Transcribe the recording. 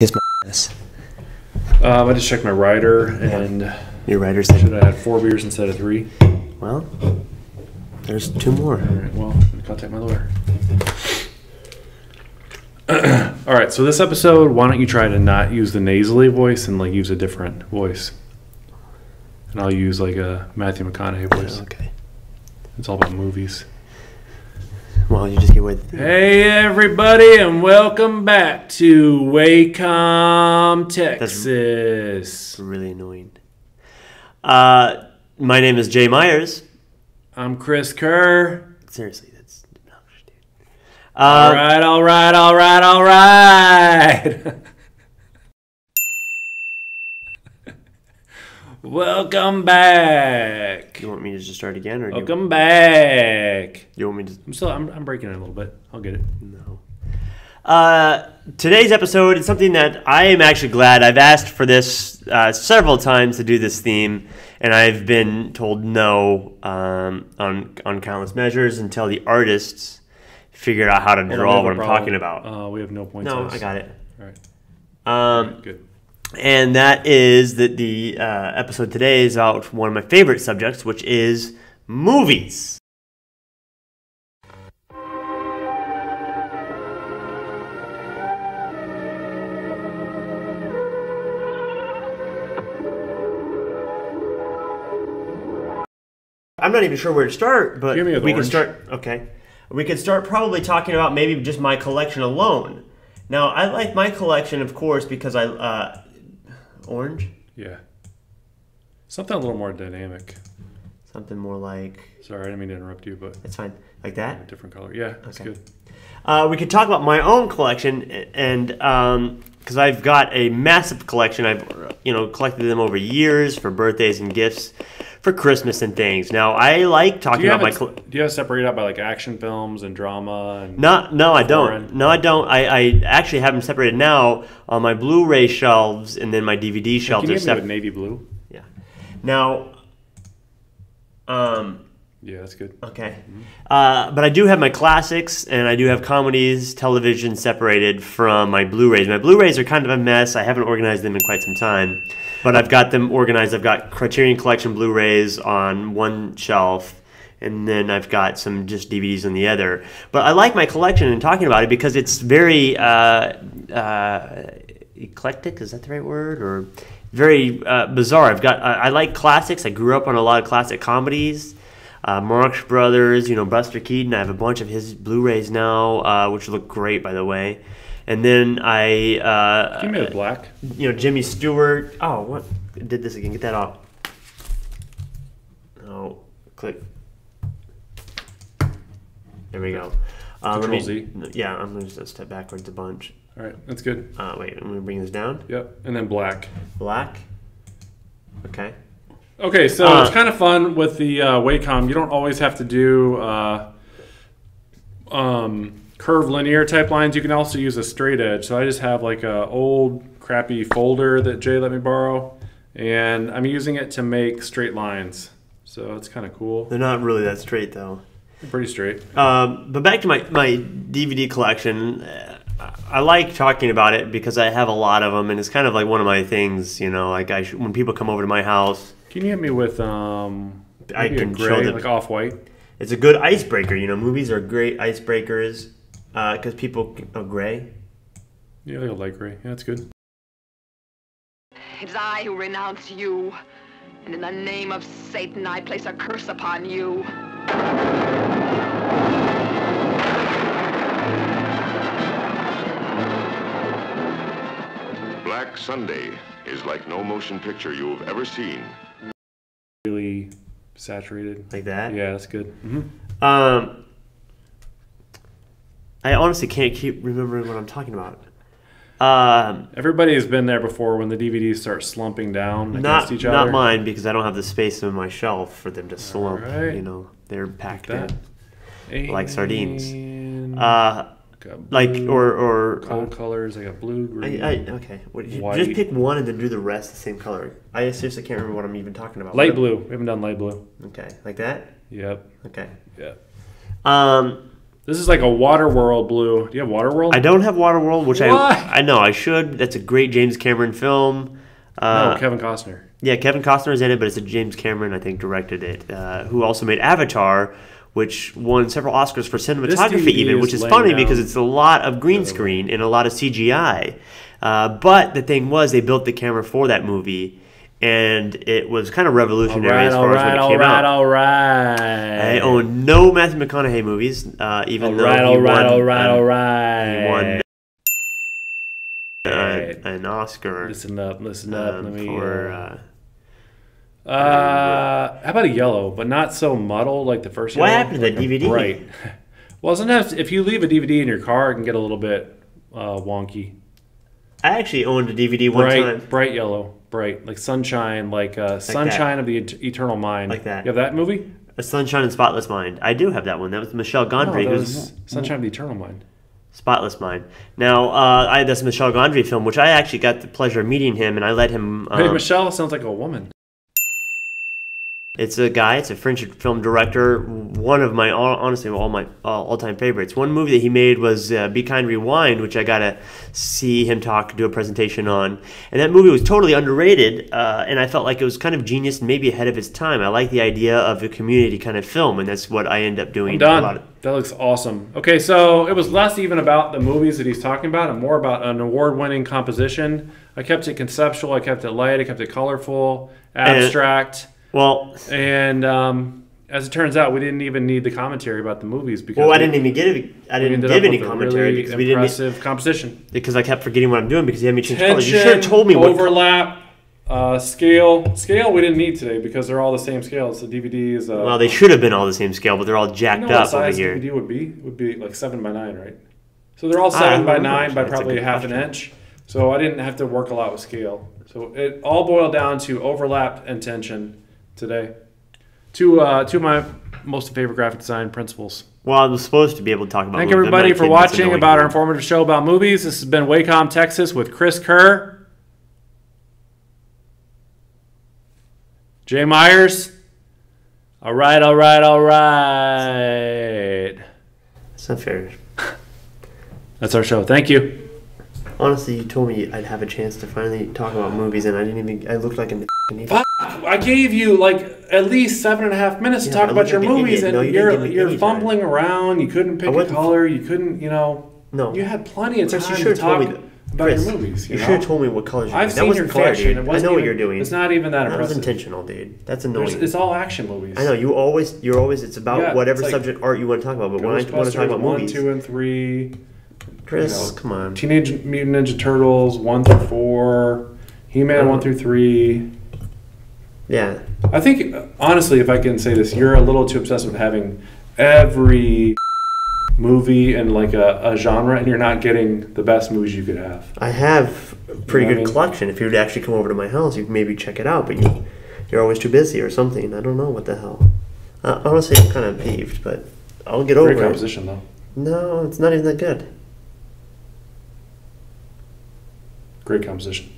Kiss my ass. Um, I just checked my rider, and Your should said, have had four beers instead of three. well, there's two more. All right, well, I'm gonna contact my lawyer. All right, so this episode, why don't you try to not use the nasally voice and like use a different voice? And I'll use like a Matthew McConaughey voice. Okay. It's all about movies. Well, you just get with. Hey everybody, and welcome back to Wacom, Texas. It's really annoying. Uh, my name is Jay Meyers. I'm Chris Kerr. Seriously, that's obnoxious, dude. All Uh, right, all right, all right, all right. Welcome back. You want me to just start again, or do you, Welcome back. you want me to? I'm still. I'm, I'm breaking it a little bit. I'll get it. No. Uh, today's episode is something that I am actually glad. I've asked for this uh, several times to do this theme, and I've been told no um, on on countless measures until the artists figured out how to Hold on, we draw what I'm problem. talking about. Uh, we have no points. no, I got it. All right. Um, Good. And that is that the uh, episode today is about one of my favorite subjects, which is movies. I'm not even sure where to start, but Give me a we can start. Okay, we could start probably talking about maybe just my collection alone. Now, I like my collection, of course, because I uh, orange, Yeah. Something a little more dynamic. something more like Sorry, I didn't mean to interrupt you, but it's fine, like a that. different color. Yeah, that's Okay. good. Uh, we could talk about my own collection, and because I've got a massive collection, I've you know collected them over years for birthdays and gifts, for Christmas and things. Now, I like talking about my. Col- do you have it separated out by like action films and drama and No, no, I don't. No, I don't. I, I actually have them separated now on my Blu-ray shelves, and then my DVD shelves are separate. navy blue? Yeah. Now, um, Yeah, that's good. okay. Uh, but I do have my classics, and I do have comedies, television separated from my Blu-rays. My Blu-rays are kind of a mess. I haven't organized them in quite some time, but I've got them organized. I've got Criterion Collection Blu-rays on one shelf. And then I've got some just DVDs on the other. But I like my collection and talking about it because it's very uh, uh, eclectic. Is that the right word? Or very uh, bizarre. I've got. I, I like classics. I grew up on a lot of classic comedies. Uh, Marx Brothers, you know Buster Keaton. I have a bunch of his Blu-rays now, uh, which look great, by the way. And then I, uh, Give me with black. you know, Jimmy Stewart. Oh, what? Did this again? Get that off. Oh, click. There we go. Uh, Control me- Z. Yeah, I'm gonna just step backwards a bunch. All right, that's good. Uh, wait, I'm gonna bring this down. Yep, and then black. Black. Okay. Okay, so Uh, it's kind of fun with the uh, Wacom. You don't always have to do uh, um, curved linear type lines. You can also use a straight edge. So I just have like a old crappy folder that Jay let me borrow, and I'm using it to make straight lines. So it's kind of cool. They're not really that straight though. Pretty straight. Um, but back to my, my DVD collection, uh, I like talking about it because I have a lot of them, and it's kind of like one of my things. You know, like I sh- when people come over to my house, Can you hit me with um? I maybe a can show gray, them. like off white. it's a good icebreaker. You know, movies are great icebreakers because people oh gray. Yeah, like a light gray. Yeah, that's good. It is I who renounce you, and in the name of Satan I place a curse upon you. Black Sunday is like no motion picture you have ever seen. Saturated. Like that. Yeah, that's good. hmm Um, I honestly can't keep remembering what I'm talking about. Um, Everybody has been there before when the DVDs start slumping down against not each not mine because I don't have the space in my shelf for them to slump. Alright. You know, they're packed that. in. Like sardines. Uh, got like or or cold colors. I got blue, green, I okay. What, you, White. just pick one and then do the rest the same color. I seriously can't remember what I'm even talking about. light blue. We haven't done light blue. Okay, like that. Yep. Okay. Yeah. Um, This is like a Waterworld blue. Do you have Waterworld? I don't have Waterworld, which What? I I know I should. That's a great James Cameron film. Uh, oh, Kevin Costner. Yeah, Kevin Costner is in it, but it's a James Cameron, I think, directed it, uh, who also made Avatar, which won several Oscars for cinematography, even, is which is funny down. because it's a lot of green screen and a lot of CGI. Uh, but the thing was, they built the camera for that movie, and it was kind of revolutionary right, as far as when it came right, out. All right, all right, I own no Matthew McConaughey movies, uh, even All though right, he all right, won, all right, um, all right. he won uh, an Oscar Listen up, listen up. um, Let me. for. Uh, how about a yellow, but not so muddled like the first What yellow? happened to that Like a DVD? Right. Well, sometimes if you leave a DVD in your car, it can get a little bit uh, wonky. I actually owned a DVD one Bright, time. bright yellow, bright like sunshine, like uh, sunshine of the Et- eternal mind. Like that. You have that movie? A Sunshine and Spotless Mind. I do have that one. That was Michel No, Gondry. that who's sunshine of the eternal mind. Spotless Mind. Now, uh, I that's a Michel Gondry film, which I actually got the pleasure of meeting him, and I let him. Hey, Um, Michelle sounds like a woman. It's a guy. It's a French film director. One of my honestly all my all time favorites. One movie that he made was uh, Be Kind Rewind, which I got to see him talk, do a presentation on, and that movie was totally underrated. Uh, and I felt like it was kind of genius, and maybe ahead of its time. I like the idea of a community kind of film, and that's what I end up doing. I'm a lot done. of- That looks awesome. Okay, so it was less even about the movies that he's talking about and more about an award winning composition. I kept it conceptual, I kept it light, I kept it colorful, abstract. Well, And um, as it turns out, we didn't even need the commentary about the movies because well, I we- didn't even get it. I didn't give any commentary really because we didn't. impressive composition. because I kept forgetting what I'm doing because you had me change colors. You should have told me what. overlap, uh, scale. Scale we didn't need today because they're all the same scale. The DVD is. Uh, well, they should have been all the same scale, but they're all you jacked know what up over here. DVD would be? It would be like seven by nine, right? So they're all seven by know, nine by. That's a probably good half an inch. So I didn't have to work a lot with scale. So it all boiled down to overlap and tension today. Two, uh, two of my most favorite graphic design principles. Well, I was supposed to be able to talk about. Thank everybody for watching about our informative show about movies. This has been Wacom, Texas with Chris Kerr, Jay Meyers. All right, all right, all right. It's not fair. That's our show. Thank you. Honestly, you told me I'd have a chance to finally talk about movies, and I didn't even. I looked like an idiot. I gave you like at least seven and a half minutes to talk about your movies, and No, you didn't you're you're fumbling around. You couldn't pick a color. You couldn't, you know. No. You had plenty of Chris, time you to should have told talk about Chris, your movies. You, You know? should have told me what colors. you I've seen your dude. I know what you're doing. It's not even that That was impressive. intentional, dude. That's There's- annoying. It's all action movies. I know you always. You're always. It's about Yeah, whatever it's like subject art you want to talk about. But when I want to talk about one, movies, two, and three. Chris, you know, come on. Teenage Mutant Ninja Turtles one through four. He-Man one through three. Yeah. I think honestly, if I can say this, you're a little too obsessed with having every movie and like a, a genre, and you're not getting the best movies you could have. I have a pretty You know good I mean? collection. If you would actually come over to my house, you'd maybe check it out. But you, you're always too busy or something. I don't know what the hell. Uh, honestly, I'm kind of peeved, but I'll get Great over it. composition though. No, it's not even that good. Great composition.